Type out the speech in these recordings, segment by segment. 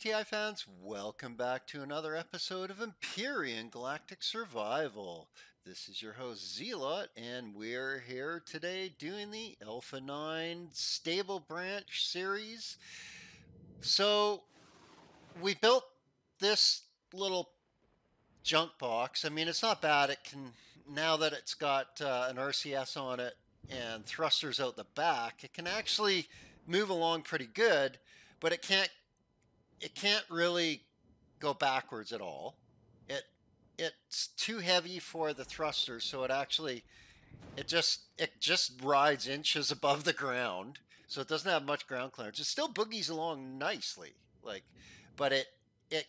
GTI fans, welcome back to another episode of Empyrion Galactic Survival. This is your host Zeellott, and we're here today doing the Alpha 9 Stable Branch series. So, we built this little junk box. I mean, it's not bad. It can, now that it's got uh, an RCS on it and thrusters out the back, it can actually move along pretty good, but it can't it can't really go backwards at all. It it's too heavy for the thrusters, so it actually it just it just rides inches above the ground, so it doesn't have much ground clearance. It still boogies along nicely, like, but it it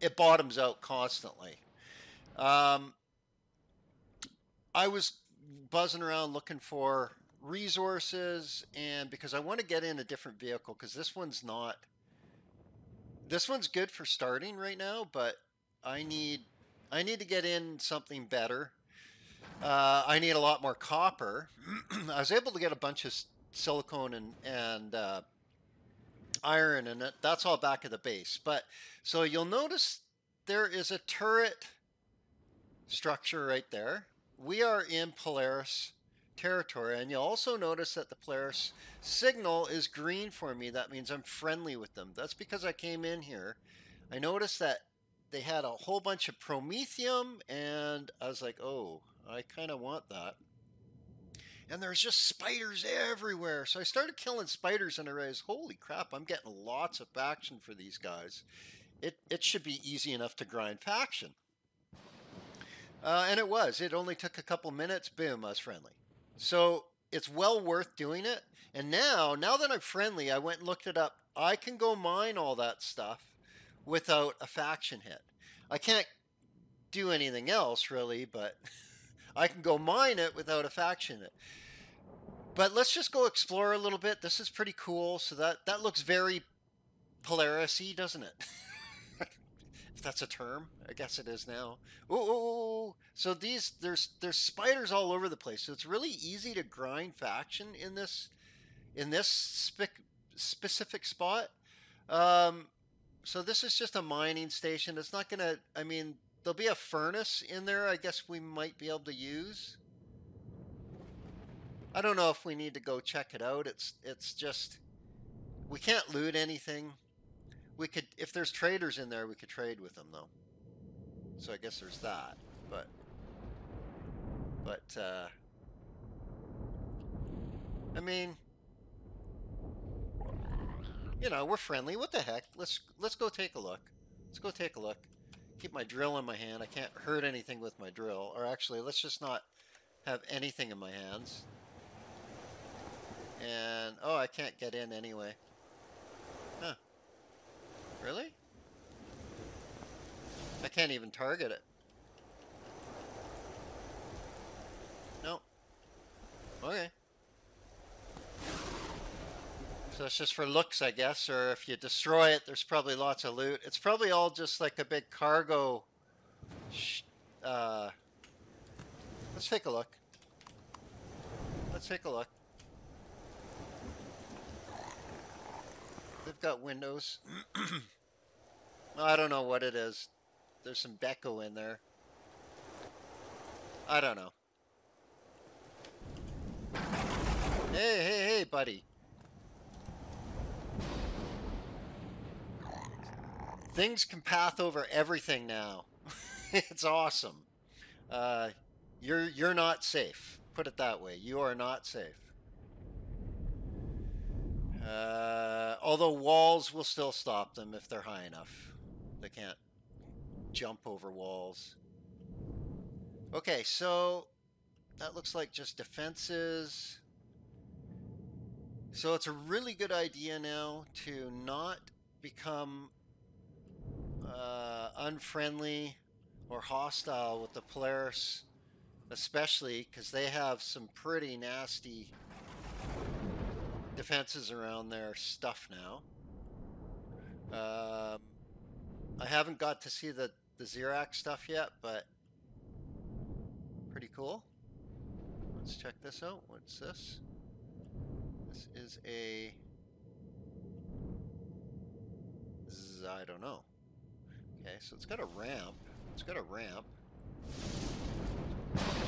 it bottoms out constantly. Um, I was buzzing around looking for resources, and because I want to get in a different vehicle, because this one's not this one's good for starting right now, but I need I need to get in something better. Uh, I need a lot more copper. I was able to get a bunch of silicone and and uh, iron, and that's all back at the base. But so you'll notice there is a turret structure right there. We are in Polaris territory. And you'll also notice that the Polaris signal is green for me. That means I'm friendly with them. That's because I came in here. I noticed that they had a whole bunch of promethium, and I was like, oh, I kind of want that. And there's just spiders everywhere. So I started killing spiders, and I realized, holy crap, I'm getting lots of faction for these guys. It, it should be easy enough to grind faction. Uh, and it was. It only took a couple minutes. Boom, I was friendly. So it's well worth doing it. And now, now that I'm friendly, I went and looked it up. I can go mine all that stuff without a faction hit. I can't do anything else really, but I can go mine it without a faction hit. But let's just go explore a little bit. This is pretty cool. So that that looks very Polaris-y, doesn't it? that's a term. I guess it is now. Oh, so these there's there's spiders all over the place. So it's really easy to grind faction in this in this spe- specific spot. Um, so this is just a mining station. It's not gonna. I mean, there'll be a furnace in there. I guess we might be able to use. I don't know if we need to go check it out. It's it's just we can't loot anything. We could, if there's traders in there, we could trade with them though. So I guess there's that. But, but, uh, I mean, you know, we're friendly. What the heck? Let's let's go take a look. Let's go take a look. Keep my drill in my hand. I can't hurt anything with my drill. Or actually, let's just not have anything in my hands. And, oh, I can't get in anyway. Really? I can't even target it. No. Okay. So it's just for looks, I guess, or if you destroy it, there's probably lots of loot. It's probably all just like a big cargo. Uh, let's take a look. Let's take a look. They've got windows. I don't know what it is. There's some Becco in there. I don't know. Hey, hey, hey, buddy. Things can path over everything now. it's awesome. Uh, you're you're not safe. Put it that way. You are not safe. Uh, although walls will still stop them if they're high enough. They can't jump over walls. Okay, so that looks like just defenses. So it's a really good idea now to not become uh, unfriendly or hostile with the Polaris, especially because they have some pretty nasty defenses around their stuff now. Um, I haven't got to see the, the Zirax stuff yet, but pretty cool. Let's check this out. What's this? This is a Z- I don't know. Okay, so it's got a ramp. It's got a ramp.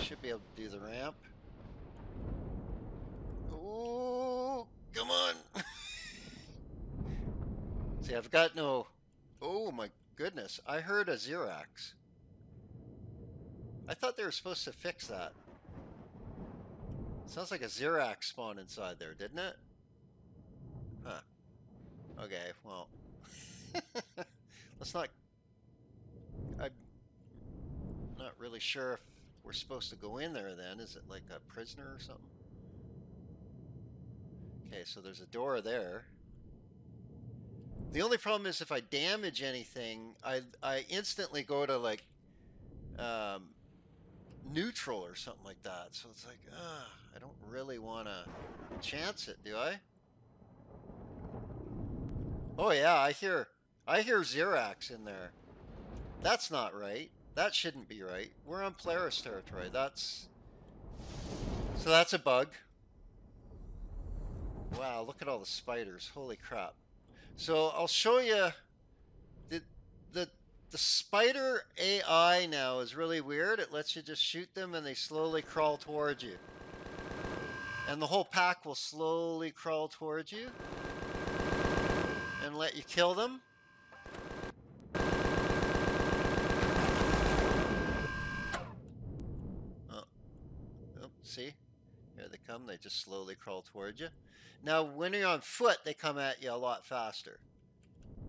Should be able to do the ramp. Oh, come on. See, I've got no... Oh my goodness, I heard a Zirax. I thought they were supposed to fix that. Sounds like a Zirax spawned inside there, didn't it? Huh. Okay, well. Let's not... I'm not really sure if we're supposed to go in there then. Is it like a prisoner or something? Okay, so there's a door there. The only problem is if I damage anything, I I instantly go to like um, neutral or something like that. So it's like, ah, I don't really want to chance it, do I? Oh yeah, I hear I hear Zirax in there. That's not right. That shouldn't be right. We're on Polaris territory. That's so that's a bug. Wow, look at all the spiders. Holy crap. So I'll show you the the the spider AI now is really weird. It lets you just shoot them and they slowly crawl towards you. And the whole pack will slowly crawl towards you and let you kill them. Oh, oh see? Come. They just slowly crawl towards you. Now, when you're on foot, they come at you a lot faster.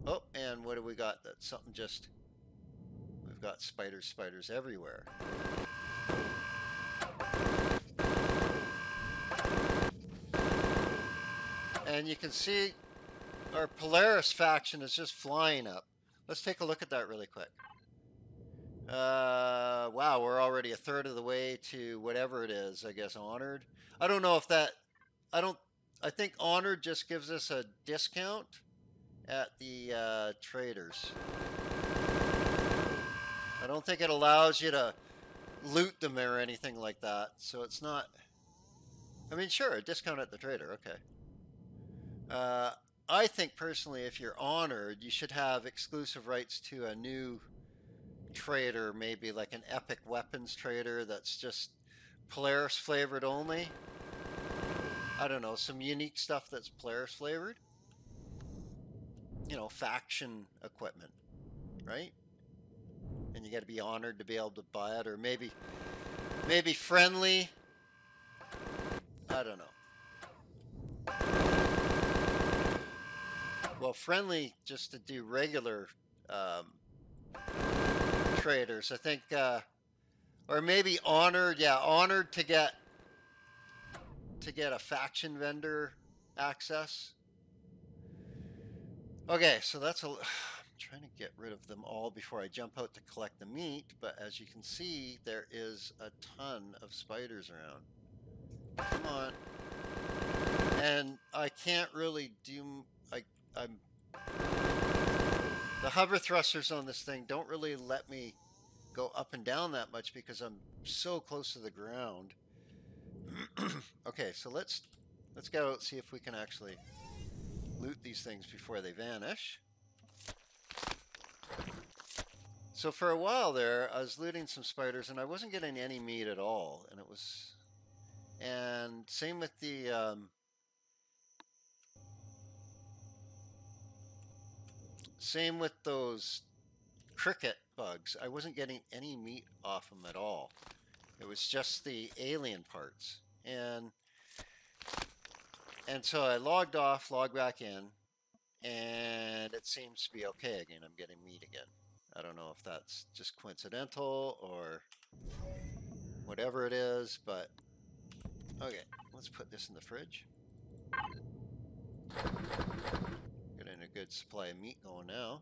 Oh, and what do we got? That's something just... We've got spiders, spiders everywhere. And you can see our Polaris faction is just flying up. Let's take a look at that really quick. Uh, wow, we're already a third of the way to whatever it is, I guess, honored. I don't know if that, I don't, I think honored just gives us a discount at the uh, traders. I don't think it allows you to loot them or anything like that. So it's not, I mean, sure, a discount at the trader, okay. Uh, I think personally, if you're honored, you should have exclusive rights to a new trader, maybe like an epic weapons trader that's just Polaris flavored only. I don't know, some unique stuff that's Polaris flavored. You know, faction equipment, right? And you got to be honored to be able to buy it, or maybe, maybe friendly. I don't know. Well, friendly just to do regular um, traders. I think, uh, or maybe honored. Yeah, honored to get to get a faction vendor access. Okay, so that's a. I'm trying to get rid of them all before I jump out to collect the meat, but as you can see, there is a ton of spiders around. Come on. And I can't really do. I I'm the hover thrusters on this thing don't really let me go up and down that much because I'm so close to the ground. okay, so let's let's go see if we can actually loot these things before they vanish. So for a while there, I was looting some spiders and I wasn't getting any meat at all, and it was, and same with the um, Same with those cricket bugs. I wasn't getting any meat off them at all. It was just the alien parts. And and so I logged off, logged back in, and it seems to be okay again. I'm getting meat again. I don't know if that's just coincidental or whatever it is, but okay, let's put this in the fridge Getting a good supply of meat going now.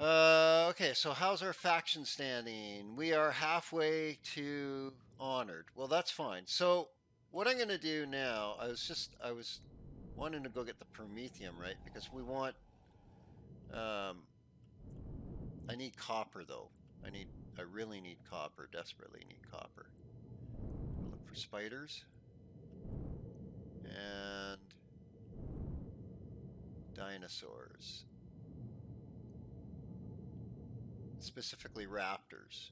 Uh, okay, so how's our faction standing? We are halfway to honored. Well, that's fine. So what I'm going to do now, I was just, I was wanting to go get the Promethium, right? Because we want, um, I need copper though. I need, I really need copper, desperately need copper. Look for spiders. And dinosaurs. Specifically raptors.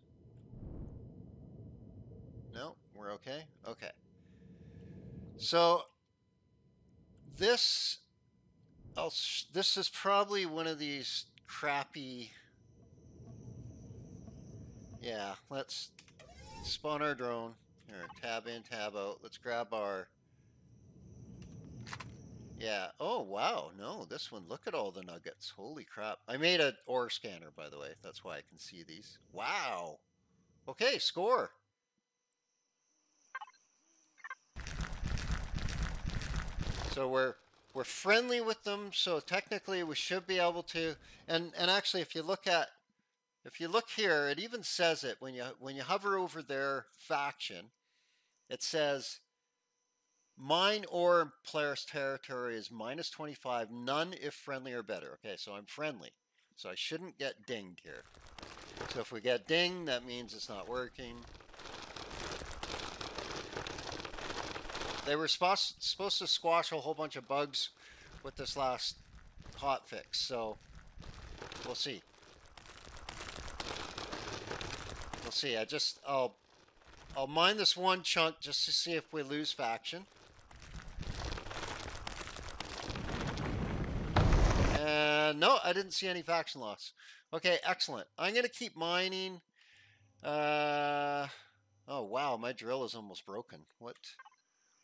We're okay? Okay. So this I'll, this is probably one of these crappy yeah, let's spawn our drone. Here, tab in, tab out. Let's grab our yeah. Oh, wow. No, this one. Look at all the nuggets. Holy crap. I made an ore scanner, by the way. That's why I can see these. Wow. Okay, score. So we're we're friendly with them, so technically we should be able to. And and actually, if you look at if you look here, it even says it when you when you hover over their faction. It says Mine or player's territory is minus 25, none if friendly or better. Okay, so I'm friendly. So I shouldn't get dinged here. So if we get dinged, that means it's not working. They were supposed, supposed to squash a whole bunch of bugs with this last hot fix, so we'll see. We'll see. I just, I'll, I'll mine this one chunk just to see if we lose faction. Uh, no, I didn't see any faction loss. Okay, excellent. I'm to keep mining. Uh, oh, wow, my drill is almost broken. What,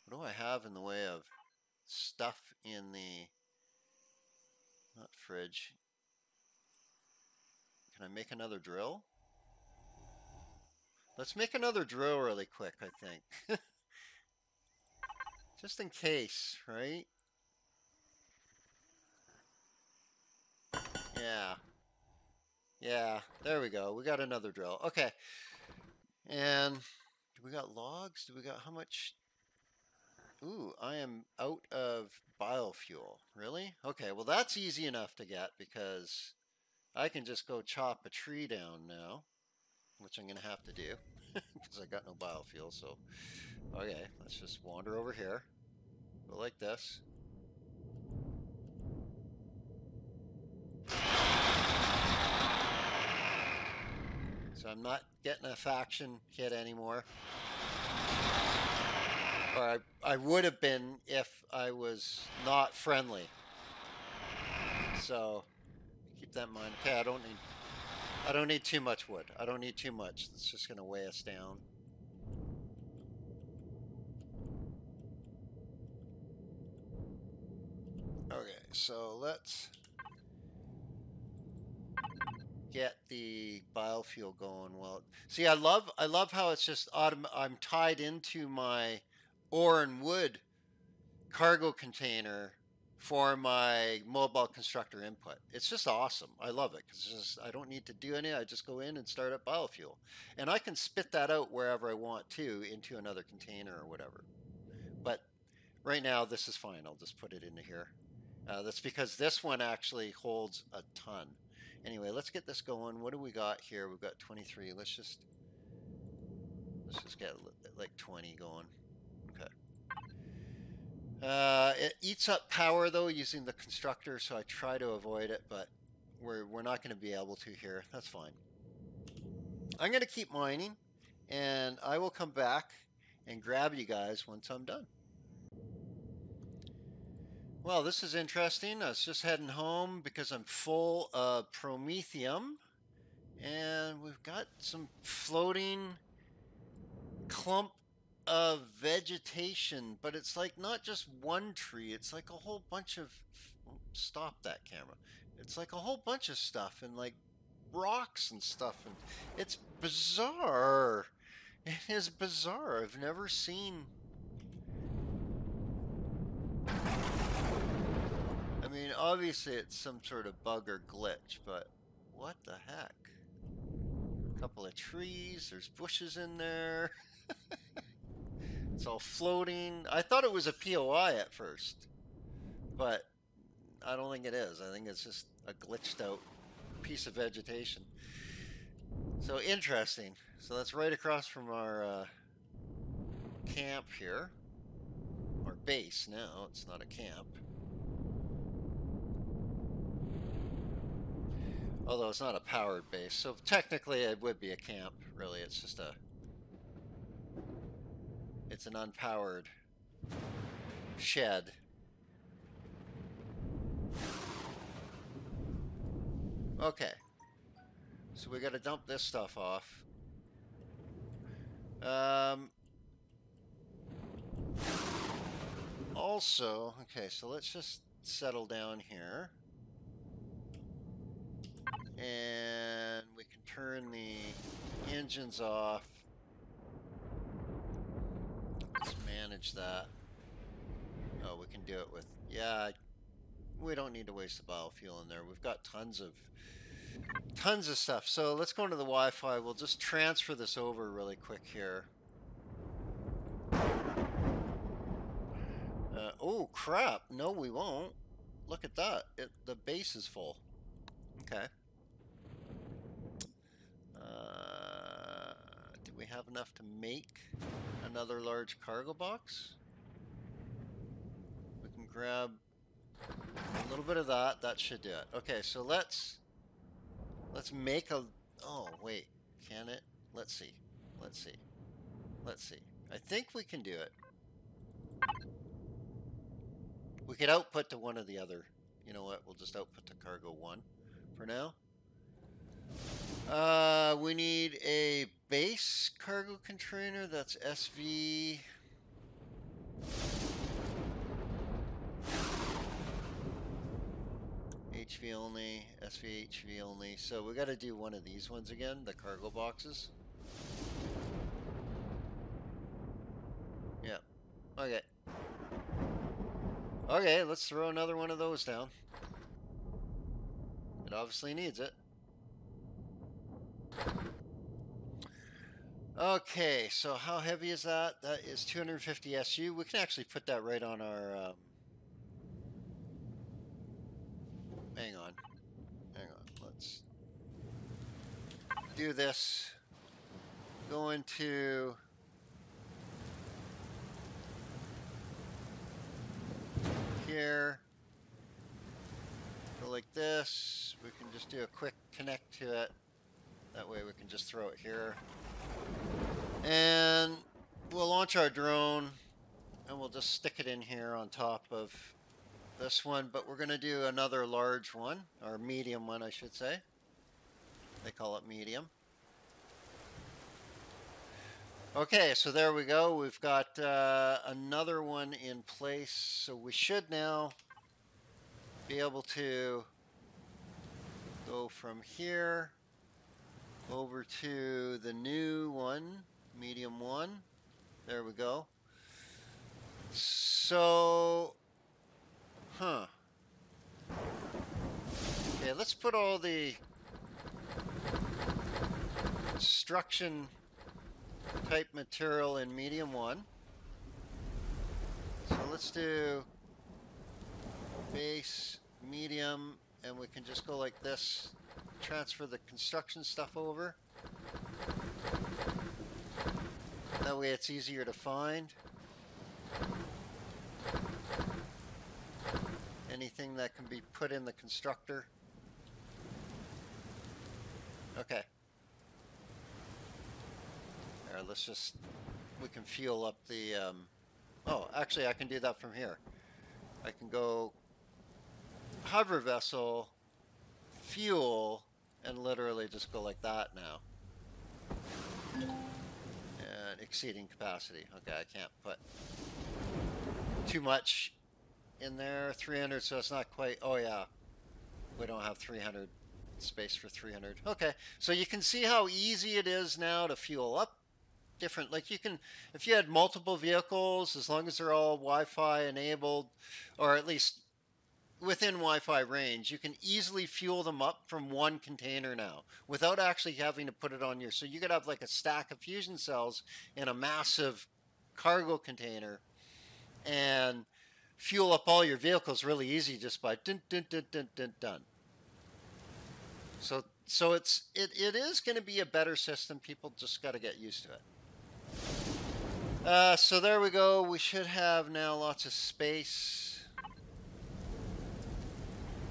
what do I have in the way of stuff in the, not fridge. Can I make another drill? Let's make another drill really quick, I think. Just in case, right? Yeah. Yeah, there we go. We got another drill. Okay. And do we got logs? Do we got how much? Ooh, I am out of biofuel. Really? Okay, well that's easy enough to get because I can just go chop a tree down now, which I'm going to have to do because I got no biofuel. So, okay, let's just wander over here. Go like this. So I'm not getting a faction hit anymore. Or I, I would have been if I was not friendly. So keep that in mind. Okay, I don't need I don't need too much wood. I don't need too much. It's just gonna weigh us down. Okay, so let's get the biofuel going. Well, see, I love I love how it's just autom- I'm tied into my ore and wood cargo container for my mobile constructor input. It's just awesome. I love it because I don't need to do any. I just go in and start up biofuel, and I can spit that out wherever I want to into another container or whatever. But right now, this is fine. I'll just put it into here. Uh, that's because this one actually holds a ton. Anyway, let's get this going. What do we got here? We've got 23. Let's just let's just get like 20 going. Uh, it eats up power though using the constructor, so I try to avoid it, but we're we're not going to be able to here. That's fine. I'm going to keep mining, and I will come back and grab you guys once I'm done. Well, this is interesting. I was just heading home because I'm full of promethium. And we've got some floating clump of vegetation, but it's like not just one tree, it's like a whole bunch of oh, stop that camera. It's like a whole bunch of stuff and like rocks and stuff and it's bizarre. It is bizarre. I've never seen I mean, obviously it's some sort of bug or glitch, but what the heck? A couple of trees, there's bushes in there. it's all floating. I thought it was a POI at first, but I don't think it is. I think it's just a glitched out piece of vegetation. So interesting. So that's right across from our uh, camp here. Our base now. It's not a camp. Although it's not a powered base, so technically it would be a camp, really. It's just a... It's an unpowered shed. Okay. So we got to dump this stuff off. Um, also, okay, so let's just settle down here. And we can turn the engines off. Let's that. Oh, we can do it with, yeah, we don't need to waste the biofuel in there. We've got tons of, tons of stuff. So let's go into the Wi-Fi. We'll just transfer this over really quick here. Uh, oh, crap. No, we won't. Look at that. It, the base is full. Okay. Uh, do we have enough to make another large cargo box? We can grab a little bit of that. That should do it. Okay, so let's let's make a. Oh wait, can it? Let's see. Let's see. Let's see. I think we can do it. We could output to one or the other. You know what? We'll just output to cargo one for now. Uh, we need a base cargo container. That's SV. HV only, SV HV only. So we got to do one of these ones again, the cargo boxes. Yeah. Okay. Okay, let's throw another one of those down. It obviously needs it. Okay, so how heavy is that? That is 250 SU. We can actually put that right on our... Um, hang on. Hang on. Let's do this. Go into... Here. Go like this. We can just do a quick connect to it. That way we can just throw it here. And we'll launch our drone and we'll just stick it in here on top of this one, but we're going to do another large one, or medium one, I should say. They call it medium. Okay, so there we go. We've got uh, another one in place, so we should now be able to go from here over to the new one, medium one. There we go. So, huh. Okay, let's put all the construction type material in medium one. So let's do base, medium, and we can just go like this transfer the construction stuff over. That way it's easier to find. Anything that can be put in the constructor. Okay. There, let's just, we can fuel up the, um, oh, actually I can do that from here. I can go hover vessel, fuel, and literally just go like that now. And exceeding capacity. Okay, I can't put too much in there. 300, so it's not quite, oh yeah, we don't have 300 space for 300. Okay, so you can see how easy it is now to fuel up different, like you can, if you had multiple vehicles, as long as they're all Wi-Fi enabled, or at least within Wi-Fi range, you can easily fuel them up from one container now without actually having to put it on your. So you could have like a stack of fusion cells in a massive cargo container, and fuel up all your vehicles really easy just by dun dun dun dun dun dun. So so it's it, it is going to be a better system. People just got to get used to it. Uh, so there we go. We should have now lots of space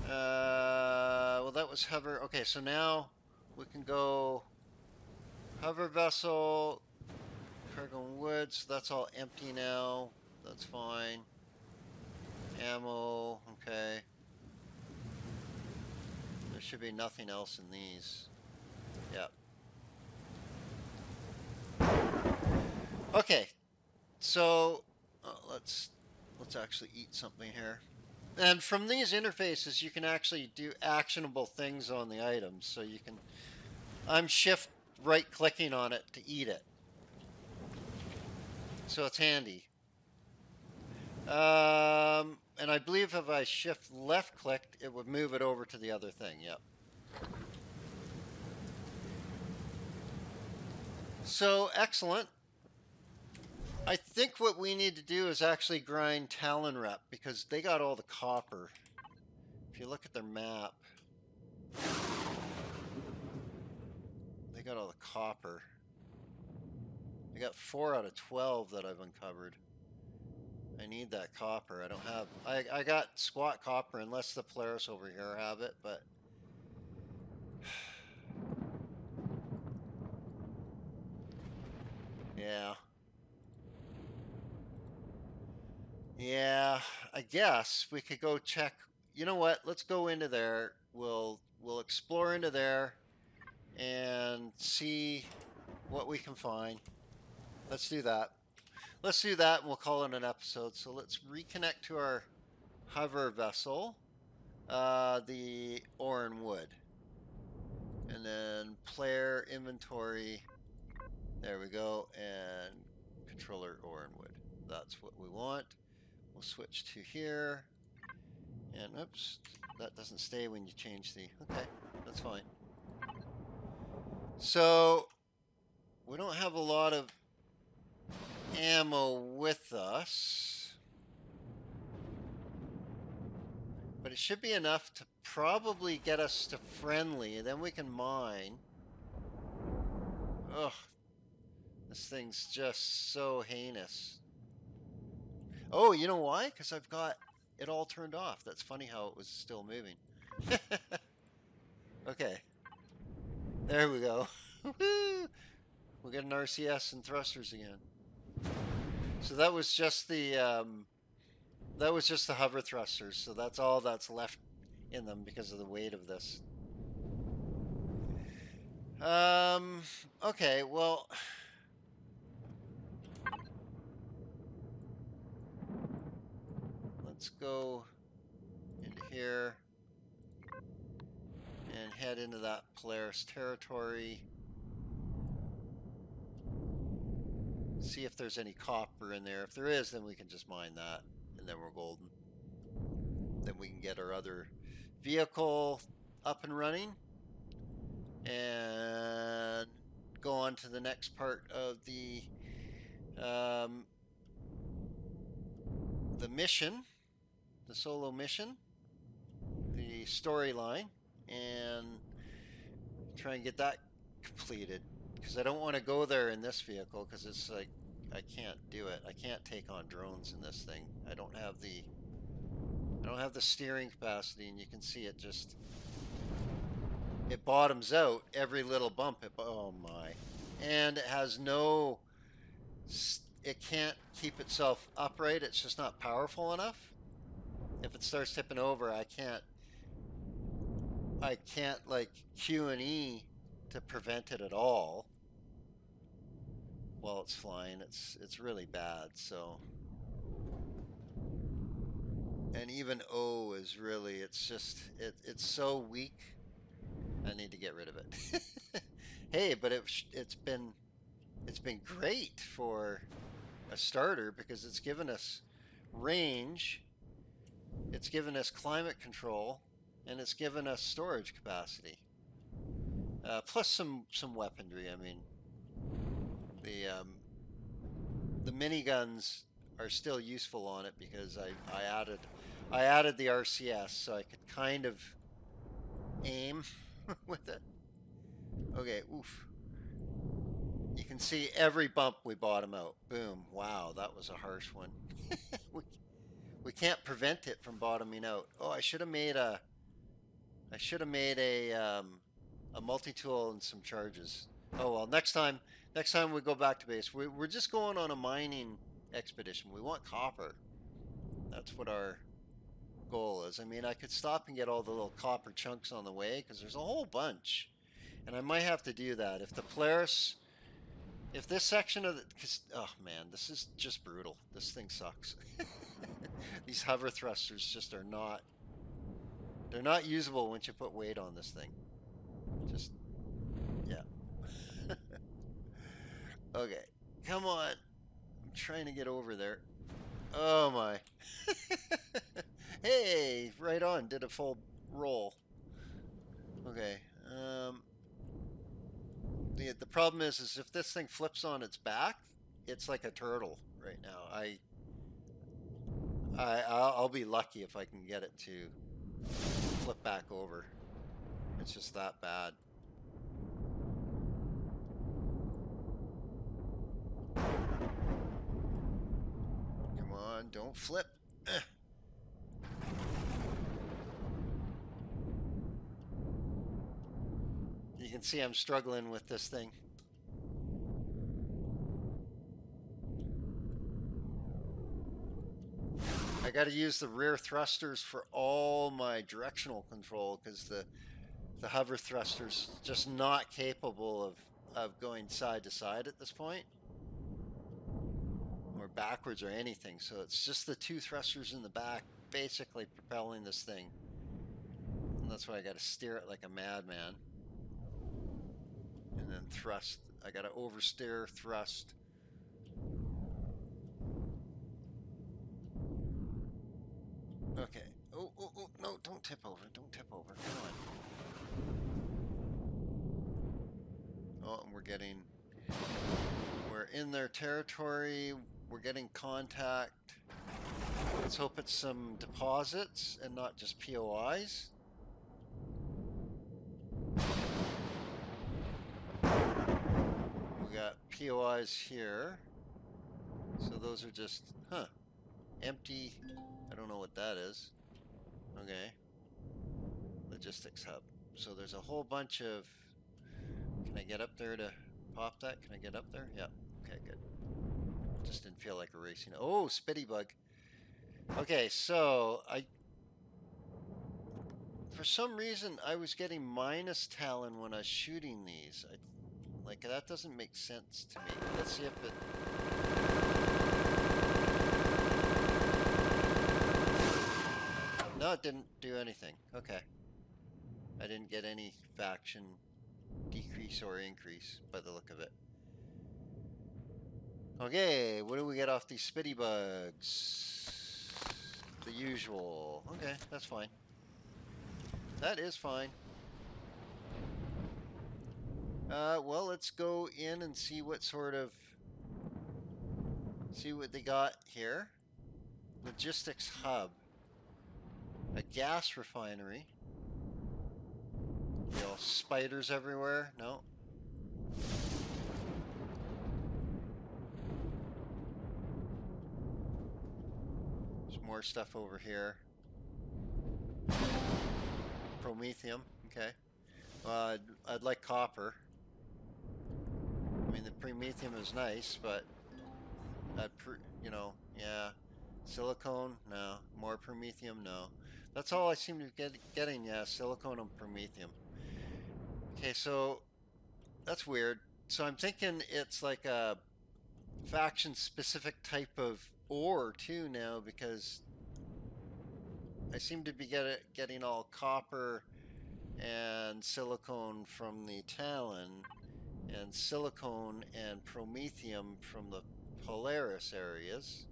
Uh, well, that was hover. Okay, so now we can go hover vessel, cargo and wood. So that's all empty now. That's fine. Ammo. Okay. There should be nothing else in these. Yep. Okay, so uh, let's let's actually eat something here. And from these interfaces, you can actually do actionable things on the items. So you can, I'm shift right clicking on it to eat it. So it's handy. Um, and I believe if I shift left clicked, it would move it over to the other thing. Yep. So excellent. I think what we need to do is actually grind Talon Rep because they got all the copper. If you look at their map, they got all the copper. I got 4 out of 12 that I've uncovered. I need that copper. I don't have... I, I got squat copper unless the Polaris over here have it, but... yeah. Yeah, I guess we could go check. You know what? Let's go into there. We'll we'll explore into there and see what we can find. Let's do that. Let's do that and we'll call it an episode. So let's reconnect to our hover vessel, uh, the Oran Wood. And then player inventory. There we go. And controller Oran Wood. That's what we want. We'll switch to here. And oops, that doesn't stay when you change the... Okay, that's fine. So, we don't have a lot of ammo with us. But it should be enough to probably get us to friendly, and then we can mine. Ugh. This thing's just so heinous. Oh, you know why? Because I've got it all turned off. That's funny how it was still moving. okay. There we go. we get an RCS and thrusters again. So that was just the um, that was just the hover thrusters. So that's all that's left in them because of the weight of this. Um, okay, well. Let's go into here and head into that Polaris territory. See if there's any copper in there. If there is, then we can just mine that, and then we're golden. Then we can get our other vehicle up and running, and go on to the next part of the um, the mission the solo mission, the storyline, and try and get that completed. Because I don't want to go there in this vehicle because it's like I can't do it. I can't take on drones in this thing. I don't have the I don't have the steering capacity, and you can see it just it bottoms out every little bump. It, oh my! And it has no. It can't keep itself upright. It's just not powerful enough if it starts tipping over, I can't I can't like Q and E to prevent it at all while it's flying. It's it's really bad. So and even O is really it's just it it's so weak. I need to get rid of it. hey, but it it's been it's been great for a starter because it's given us range it's given us climate control, and it's given us storage capacity. Uh, plus some some weaponry. I mean, the um, the miniguns are still useful on it because I, I added I added the RCS so I could kind of aim with it. Okay, oof. You can see every bump we bottom out. Boom. Wow, that was a harsh one. we, can't prevent it from bottoming out. Oh, I should have made a I should have made a um, a multi-tool and some charges. Oh well, next time, next time we go back to base, we, we're just going on a mining expedition. We want copper. That's what our goal is. I mean, I could stop and get all the little copper chunks on the way because there's a whole bunch, and I might have to do that if the Polaris. If this section of the, cause, oh man, this is just brutal. This thing sucks. These hover thrusters just are not, they're not usable once you put weight on this thing. Just, yeah. okay, come on. I'm trying to get over there. Oh my. hey, right on. Did a full roll. Okay. Um, the the problem is, is if this thing flips on its back, it's like a turtle right now. I, I, I'll, be lucky if I can get it to flip back over. It's just that bad. Come on, don't flip. Eh. You can see I'm struggling with this thing. I got to use the rear thrusters for all my directional control because the the hover thruster's just not capable of, of going side to side at this point. Or backwards or anything so it's just the two thrusters in the back basically propelling this thing. And that's why I got to steer it like a madman and then thrust I got to oversteer thrust okay oh, oh, oh no don't tip over don't tip over come on Oh, and we're getting, we're in their territory. We're getting contact. Let's hope it's some deposits and not just POIs. We got POIs here. So those are just, huh, empty. I don't know what that is. Okay. Logistics hub. So there's a whole bunch of can I get up there to pop that? Can I get up there? Yep. Okay, good. Just didn't feel like erasing. Oh, Spitty Bug. Okay, so I... For some reason, I was getting minus Talon when I was shooting these. I, like, that doesn't make sense to me. Let's see if it... No, it didn't do anything. Okay. I didn't get any faction decrease or increase by the look of it. Okay, what do we get off these spitty bugs? The usual. Okay, that's fine. That is fine. Uh, well, let's go in and see what sort of... See what they got here. Logistics hub. A gas refinery. You know, spiders everywhere? No? There's more stuff over here. Promethium, okay. Uh, I'd, I'd like copper. I mean, the promethium is nice, but that, you know, yeah. Silicone, no. More promethium, no. That's all I seem to get getting, yeah. Silicone and promethium. Okay, so that's weird. So I'm thinking it's like a faction specific type of ore too now because I seem to be get getting all copper and silicone from the Talon and silicone and promethium from the Polaris areas.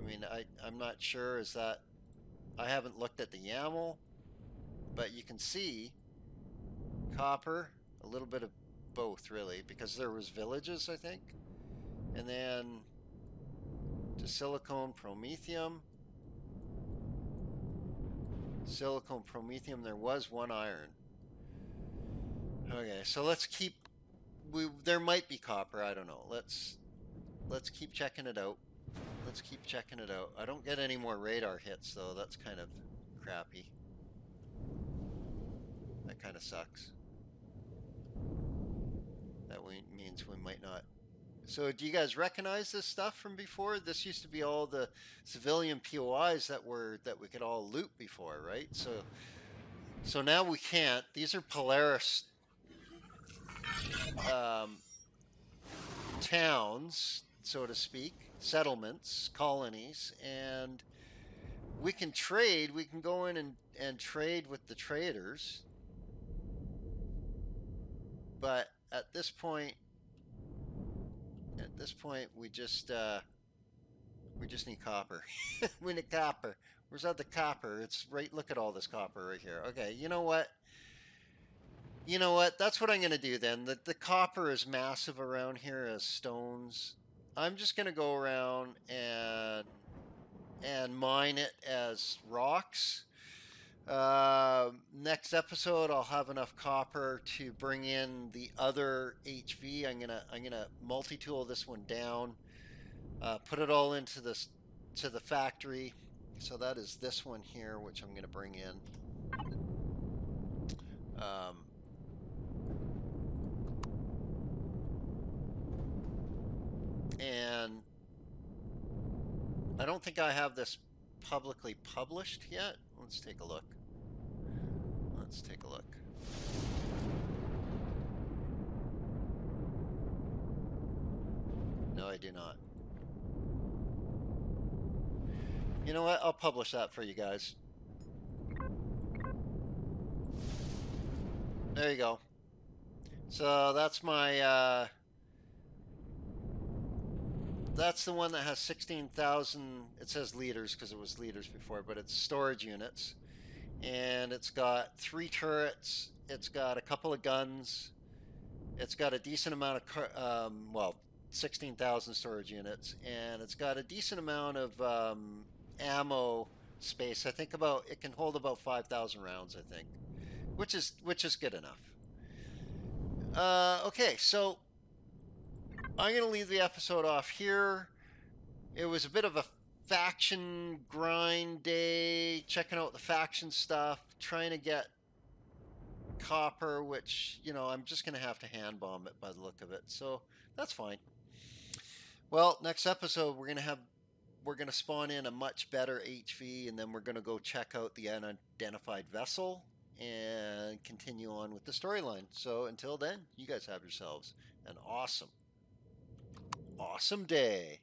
I mean, I, I'm not sure, is that... I haven't looked at the YAML, but you can see copper, a little bit of both really, because there was villages, I think. And then to silicone promethium. Silicone promethium, there was one iron. Okay, so let's keep we there might be copper, I don't know. Let's let's keep checking it out. Let's keep checking it out. I don't get any more radar hits though, that's kind of crappy. That kind of sucks. That means we might not. So do you guys recognize this stuff from before? This used to be all the civilian POIs that were that we could all loot before, right? So so now we can't. These are Polaris um, towns, so to speak, settlements, colonies, and we can trade. We can go in and, and trade with the traders. But at this point, at this point, we just uh, we just need copper. we need copper. Where's that the copper? It's right. Look at all this copper right here. Okay, you know what? You know what? That's what I'm going to do then. The, the copper is massive around here as stones. I'm just going to go around and and mine it as rocks. Uh, next episode, I'll have enough copper to bring in the other HV. I'm gonna I'm gonna multi-tool this one down, uh, put it all into this to the factory. So that is this one here, which I'm gonna bring in. Um, and I don't think I have this publicly published yet. Let's take a look. Let's take a look. No, I do not. You know what? I'll publish that for you guys. There you go. So that's my uh, that's the one that has 16,000, it says liters because it was liters before, but it's storage units. And it's got three turrets, it's got a couple of guns, it's got a decent amount of, um, well, 16,000 storage units, and it's got a decent amount of um, ammo space. I think about, it can hold about 5,000 rounds, I think, which is, which is good enough. Uh, okay, so I'm going to leave the episode off here. It was a bit of a faction grind day, checking out the faction stuff, trying to get copper, which, you know, I'm just going to have to hand bomb it by the look of it. So that's fine. Well, next episode, we're going to have. We're going to spawn in a much better HV, and then we're going to go check out the unidentified vessel and continue on with the storyline. So until then, you guys have yourselves an awesome awesome day.